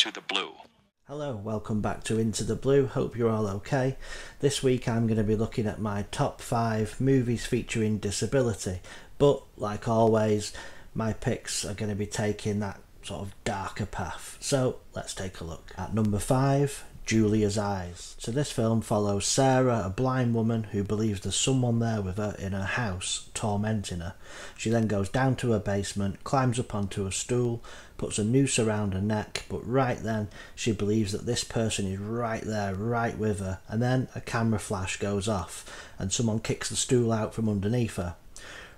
Into the Blu. Hello, welcome back to Into the Blu. Hope you're all okay. This week I'm going to be looking at my top five movies featuring disability, but like always, my picks are going to be taking that sort of darker path. So let's take a look. At number five, Julia's Eyes. So this film follows Sarah, a blind woman who believes there's someone there with her in her house, tormenting her. She then goes down to her basement, climbs up onto a stool, puts a noose around her neck, but right then she believes that this person is right there, right with her, and then a camera flash goes off and someone kicks the stool out from underneath her.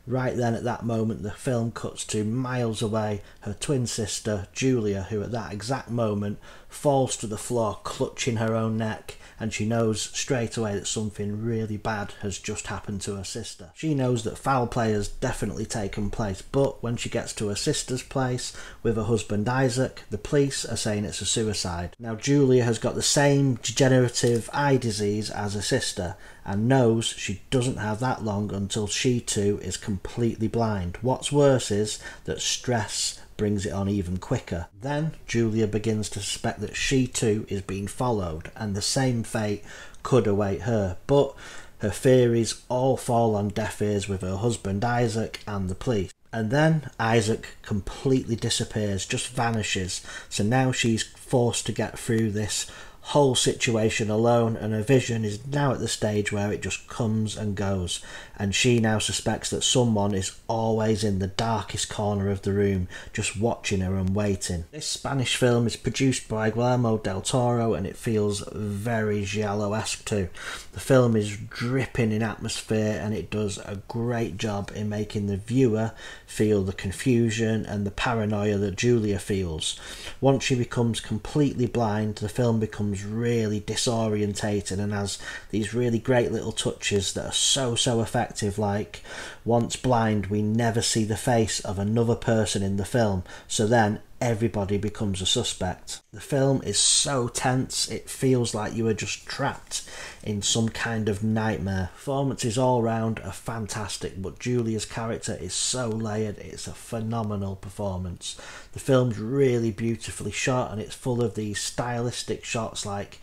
Right then, at that moment, the film cuts to miles away her twin sister, Julia, who at that exact moment falls to the floor, clutching her own neck, and she knows straight away that something really bad has just happened to her sister. She knows that foul play has definitely taken place, but when she gets to her sister's place with her husband Isaac, the police are saying it's a suicide. Now, Julia has got the same degenerative eye disease as her sister and knows she doesn't have that long until she too is completely blind. What's worse is that stress brings it on even quicker. Then Julia begins to suspect that she too is being followed and the same fate could await her. But her theories all fall on deaf ears with her husband Isaac and the police. And then Isaac completely disappears, just vanishes. So now she's forced to get through this whole situation alone, and her vision is now at the stage where it just comes and goes. And she now suspects that someone is always in the darkest corner of the room, just watching her and waiting. This Spanish film is produced by Guillermo del Toro and it feels very Giallo esque too. The film is dripping in atmosphere and it does a great job in making the viewer feel the confusion and the paranoia that Julia feels. Once she becomes completely blind, the film becomes really disorientated and has these really great little touches that are so, so effective. Like, once blind, we never see the face of another person in the film, so then everybody becomes a suspect. The film is so tense, it feels like you are just trapped in some kind of nightmare. Performances all round are fantastic, but Julia's character is so layered, it's a phenomenal performance. The film's really beautifully shot and it's full of these stylistic shots like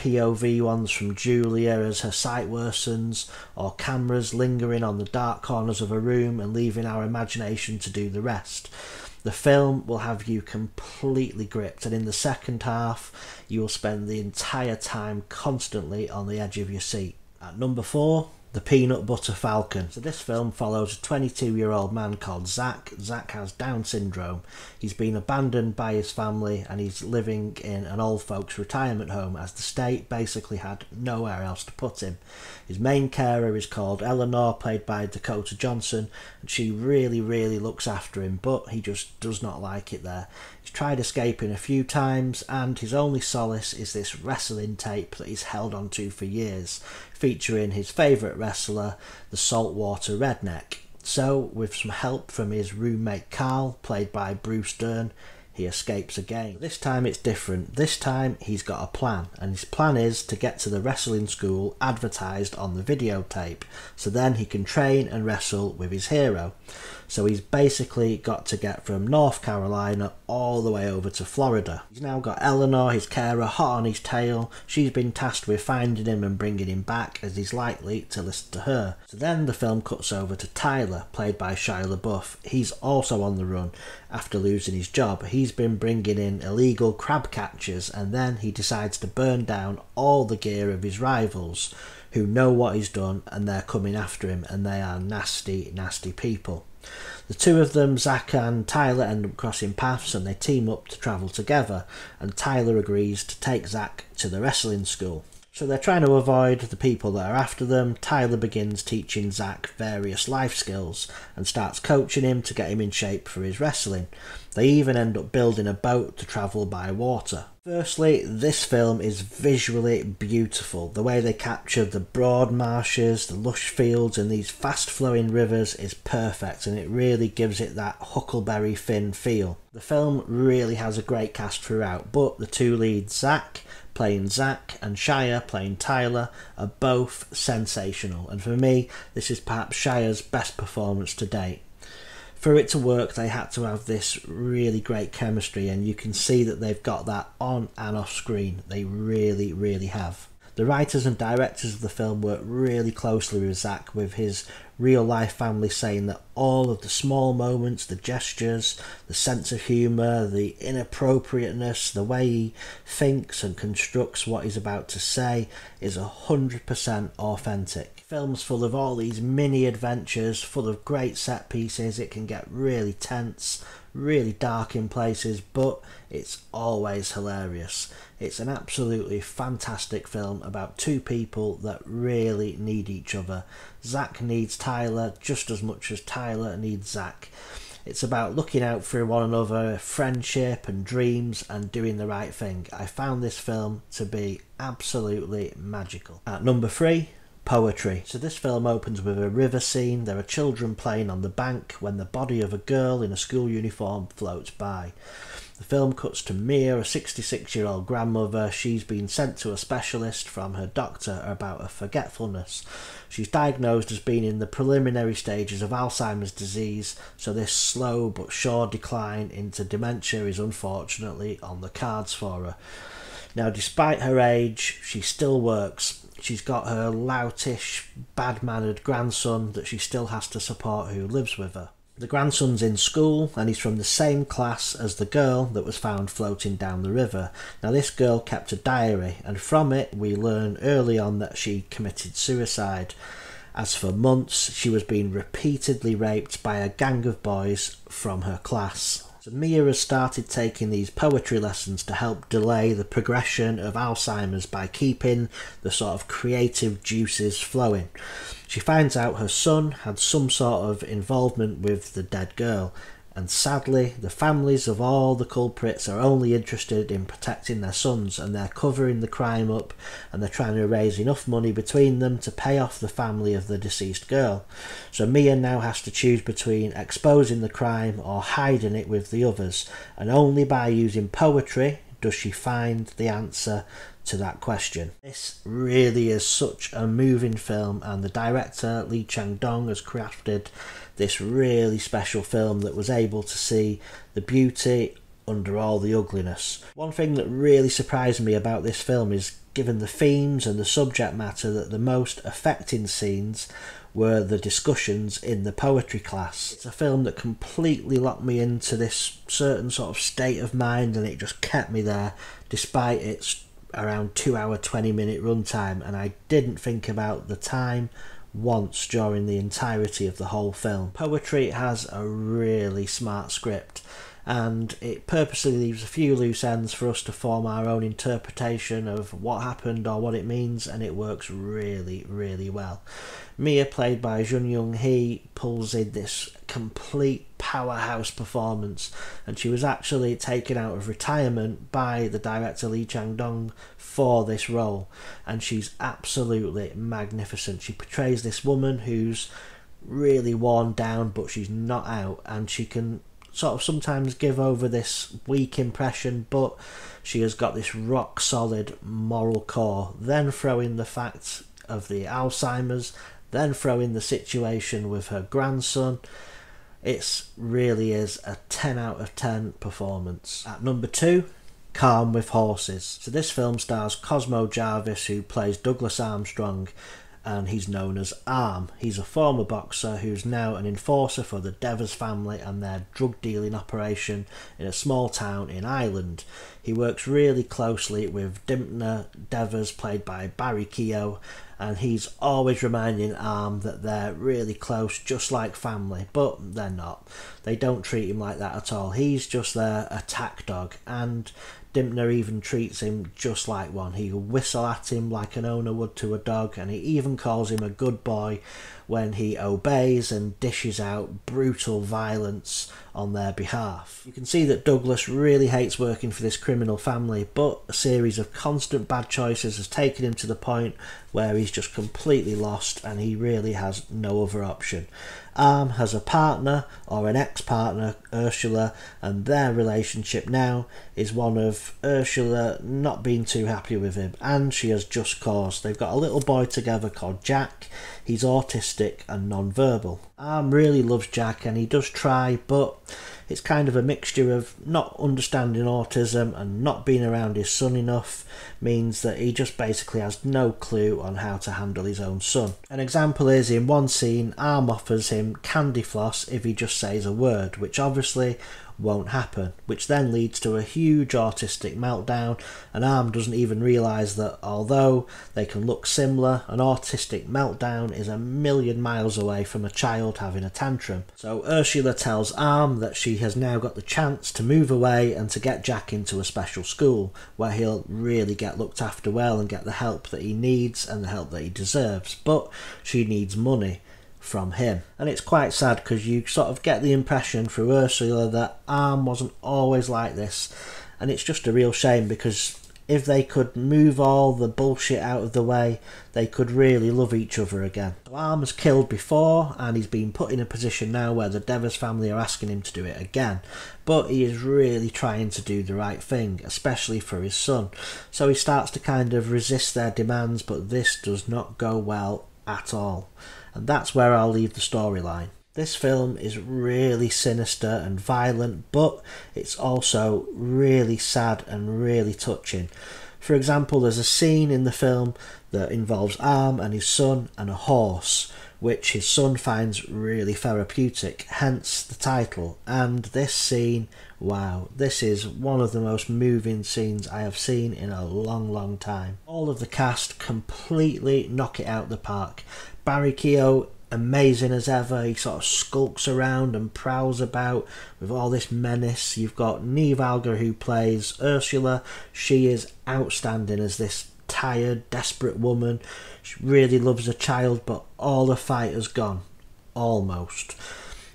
POV ones from Julia as her sight worsens, or cameras lingering on the dark corners of a room and leaving our imagination to do the rest. The film will have you completely gripped, and in the second half, you will spend the entire time constantly on the edge of your seat. At number four, the Peanut Butter Falcon. So this film follows a 22 year old man called Zach. Zach has Down syndrome. He's been abandoned by his family and he's living in an old folks retirement home as the state basically had nowhere else to put him. His main carer is called Eleanor, played by Dakota Johnson, and she really, really looks after him, but he just does not like it there. He's tried escaping a few times, and his only solace is this wrestling tape that he's held onto for years, featuring his favourite wrestler, the Saltwater Redneck. So, with some help from his roommate Carl, played by Bruce Dern, he escapes again. This time it's different. This time he's got a plan, and his plan is to get to the wrestling school advertised on the videotape, so then he can train and wrestle with his hero. So he's basically got to get from North Carolina all the way over to Florida. He's now got Eleanor, his carer, hot on his tail. She's been tasked with finding him and bringing him back as he's likely to listen to her. So then the film cuts over to Tyler, played by Shia LaBeouf. He's also on the run after losing his job. He's been bringing in illegal crab catchers and then he decides to burn down all the gear of his rivals who know what he's done and they're coming after him and they are nasty, nasty people. The two of them, Zach and Tyler, end up crossing paths and they team up to travel together. And Tyler agrees to take Zach to the wrestling school. So they're trying to avoid the people that are after them. Tyler begins teaching Zach various life skills and starts coaching him to get him in shape for his wrestling. They even end up building a boat to travel by water. Firstly, this film is visually beautiful. The way they capture the broad marshes, the lush fields, and these fast flowing rivers is perfect and it really gives it that Huckleberry Finn feel. The film really has a great cast throughout, but the two leads, Zach playing Zach and Shia playing Tyler, are both sensational, and for me, this is perhaps Shia's best performance to date. For it to work, they had to have this really great chemistry, and you can see that they've got that on and off screen. They really, really have. The writers and directors of the film worked really closely with Zach, with his real life family saying that all of the small moments, the gestures, the sense of humour, the inappropriateness, the way he thinks and constructs what he's about to say is 100% authentic. Film's full of all these mini adventures, full of great set pieces, it can get really tense, really dark in places, but it's always hilarious. It's an absolutely fantastic film about two people that really need each other. Zack needs Tyler just as much as Tyler needs Zack. It's about looking out for one another, friendship and dreams, and doing the right thing. I found this film to be absolutely magical. At number three, poetry. So this film opens with a river scene. There are children playing on the bank when the body of a girl in a school uniform floats by. The film cuts to Mia, a 66 year old grandmother. She's been sent to a specialist from her doctor about her forgetfulness. She's diagnosed as being in the preliminary stages of Alzheimer's disease, so this slow but sure decline into dementia is unfortunately on the cards for her. Now, despite her age, she still works She's got her loutish, bad mannered grandson that she still has to support who lives with her. The grandson's in school and he's from the same class as the girl that was found floating down the river. Now, this girl kept a diary, and from it, we learn early on that she committed suicide. As for months, she was being repeatedly raped by a gang of boys from her class. So Mia has started taking these poetry lessons to help delay the progression of Alzheimer's by keeping the sort of creative juices flowing. She finds out her son had some sort of involvement with the dead girl and sadly, the families of all the culprits are only interested in protecting their sons and they're covering the crime up and they're trying to raise enough money between them to pay off the family of the deceased girl. So Mia now has to choose between exposing the crime or hiding it with the others, and only by using poetry does she find the answer to that question. This really is such a moving film, and the director Lee Chang Dong has crafted this really special film that was able to see the beauty under all the ugliness. One thing that really surprised me about this film is given the themes and the subject matter that the most affecting scenes were the discussions in the poetry class. It's a film that completely locked me into this certain sort of state of mind and it just kept me there despite its around 2 hour 20 minute runtime and I didn't think about the time once during the entirety of the whole film. Poetry has a really smart script and it purposely leaves a few loose ends for us to form our own interpretation of what happened or what it means, and it works really, really well. Mia, played by Yoon Jeong-hee, pulls in this complete powerhouse performance, and she was actually taken out of retirement by the director Lee Chang Dong for this role, and she's absolutely magnificent. She portrays this woman who's really worn down, but she's not out, and she can sort of sometimes give over this weak impression, but she has got this rock solid moral core. Then throw in the fact of the Alzheimer's, then throw in the situation with her grandson. It really is a 10 out of 10 performance. At number two, Calm with Horses. So this film stars Cosmo Jarvis, who plays Douglas Armstrong, and he's known as Arm. He's a former boxer who's now an enforcer for the Devers family and their drug dealing operation in a small town in Ireland. He works really closely with Dympna Devers, played by Barry Keogh, and he's always reminding Arm that they're really close, just like family, but they're not. They don't treat him like that at all. He's just their attack dog, and Dympna even treats him just like one. He whistle at him like an owner would to a dog, and he even calls him a good boy when he obeys and dishes out brutal violence on their behalf. You can see that Douglas really hates working for this criminal family, but a series of constant bad choices has taken him to the point where he's just completely lost and he really has no other option. Arm has a partner or an ex partner, Ursula, and their relationship now is one of Ursula not being too happy with him, and she has just cause. They've got a little boy together called Jack. He's autistic and non-verbal. Arm really loves Jack and he does try, but it's kind of a mixture of not understanding autism and not being around his son enough means that he just basically has no clue on how to handle his own son. An example is in one scene, Arm offers him candy floss if he just says a word, which obviously won't happen, which then leads to a huge autistic meltdown. And Arm doesn't even realise that although they can look similar, an autistic meltdown is a million miles away from a child having a tantrum. So Ursula tells Arm that she has now got the chance to move away and to get Jack into a special school where he'll really get looked after well and get the help that he needs and the help that he deserves. But she needs money from him. And it's quite sad because you sort of get the impression through Ursula that Arm wasn't always like this. And it's just a real shame because if they could move all the bullshit out of the way, they could really love each other again. Arm's killed before and he's been put in a position now where the Devers family are asking him to do it again. But he is really trying to do the right thing, especially for his son. So he starts to kind of resist their demands, but this does not go well at all and that's where I'll leave the storyline. This film is really sinister and violent, but it's also really sad and really touching. For example, there's a scene in the film that involves Arm and his son and a horse, which his son finds really therapeutic, hence the title. And this scene, wow, this is one of the most moving scenes I have seen in a long, long time. All of the cast completely knock it out the park. Barry Keoghan, amazing as ever. He sort of skulks around and prowls about with all this menace. You've got Niamh Algar who plays Ursula. She is outstanding as this tired, desperate woman. She really loves a child, but all the fight has gone. Almost.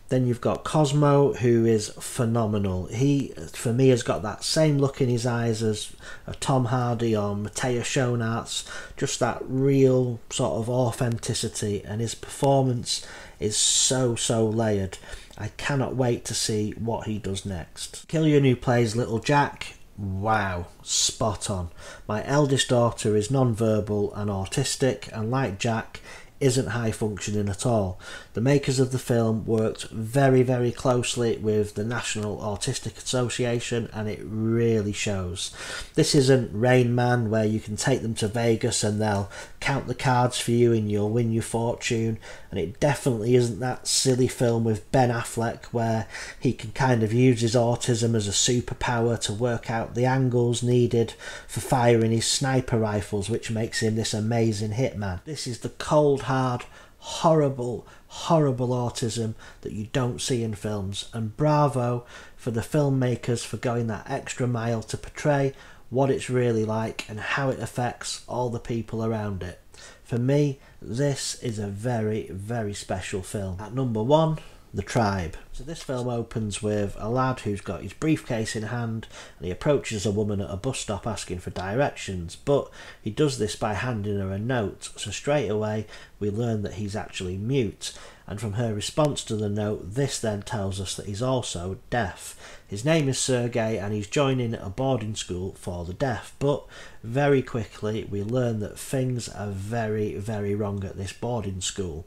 Then you've got Cosmo, who is phenomenal. He, for me, has got that same look in his eyes as a Tom Hardy or Matthias Schoenaerts. Just that real sort of authenticity, and his performance is so so layered. I cannot wait to see what he does next. Kiljan, who plays Little Jack, wow, spot on. My eldest daughter is non-verbal and autistic, and like Jack, isn't high functioning at all. The makers of the film worked very, very closely with the National Autistic Association and it really shows. This isn't Rain Man where you can take them to Vegas and they'll count the cards for you and you'll win your fortune. And it definitely isn't that silly film with Ben Affleck where he can kind of use his autism as a superpower to work out the angles needed for firing his sniper rifles, which makes him this amazing hitman. This is the cold hard, horrible, horrible autism that you don't see in films. And bravo for the filmmakers for going that extra mile to portray what it's really like and how it affects all the people around it. For me, this is a very, very special film. At number one, the Tribe. So this film opens with a lad who's got his briefcase in hand and he approaches a woman at a bus stop asking for directions, but he does this by handing her a note. So straight away we learn that he's actually mute, and from her response to the note, this then tells us that he's also deaf. His name is Sergey and he's joining a boarding school for the deaf, but very quickly we learn that things are very, very wrong at this boarding school.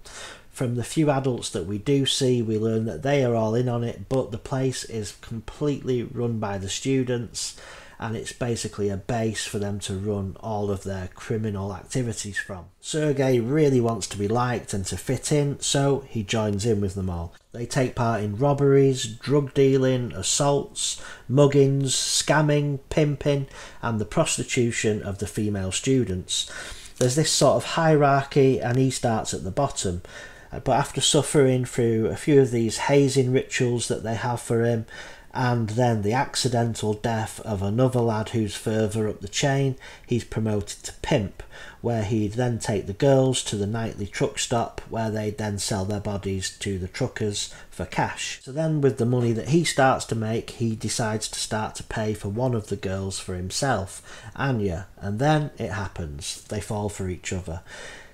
From the few adults that we do see, we learn that they are all in on it, but the place is completely run by the students and it's basically a base for them to run all of their criminal activities from. Sergey really wants to be liked and to fit in, so he joins in with them all. They take part in robberies, drug dealing, assaults, muggings, scamming, pimping, and the prostitution of the female students. There's this sort of hierarchy, and he starts at the bottom. Uh, but after suffering through a few of these hazing rituals that they have for him, and then the accidental death of another lad who's further up the chain, he's promoted to pimp, where he'd then take the girls to the nightly truck stop, where they'd then sell their bodies to the truckers for cash. So then, with the money that he starts to make, he decides to start to pay for one of the girls for himself, Anya, and then it happens. They fall for each other.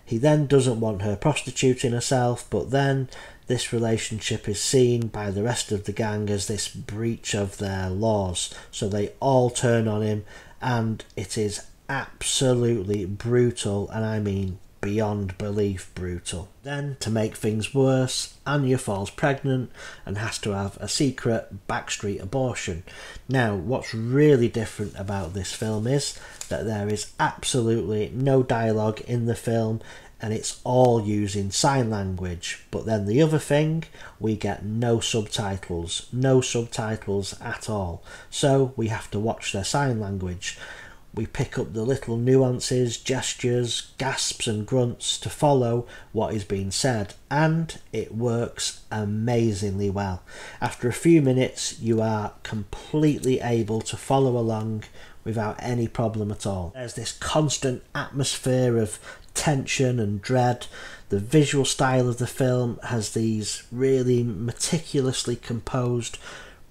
He then doesn't want her prostituting herself, but then this relationship is seen by the rest of the gang as this breach of their laws. So they all turn on him, and it is absolutely brutal, and I mean beyond belief brutal. Then, to make things worse, Anya falls pregnant and has to have a secret backstreet abortion. Now, what's really different about this film is that there is absolutely no dialogue in the film and it's all using sign language. But then the other thing, we get no subtitles, no subtitles at all. So we have to watch their sign language. We pick up the little nuances, gestures, gasps, and grunts to follow what is being said, and it works amazingly well. After a few minutes, you are completely able to follow along without any problem at all. There's this constant atmosphere of tension and dread. The visual style of the film has these really meticulously composed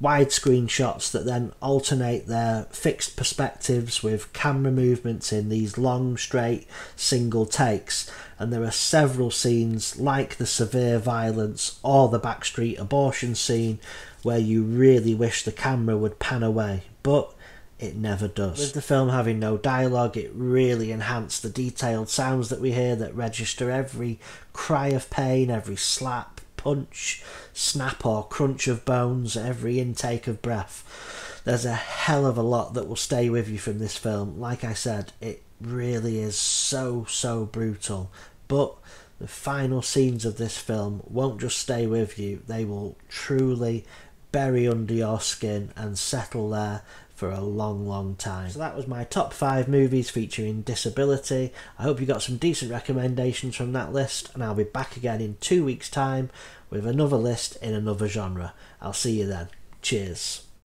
widescreen shots that then alternate their fixed perspectives with camera movements in these long, straight, single takes. And there are several scenes, like the severe violence or the backstreet abortion scene, where you really wish the camera would pan away. But it never does. With the film having no dialogue, it really enhanced the detailed sounds that we hear that register every cry of pain, every slap, punch, snap, or crunch of bones every intake of breath. There's a hell of a lot that will stay with you from this film. Like I said, it really is so, so brutal. But the final scenes of this film won't just stay with you, they will truly bury under your skin and settle there for a long, long time. So that was my top five movies featuring disability. I hope you got some decent recommendations from that list, and I'll be back again in two weeks' time with another list in another genre. I'll see you then. Cheers.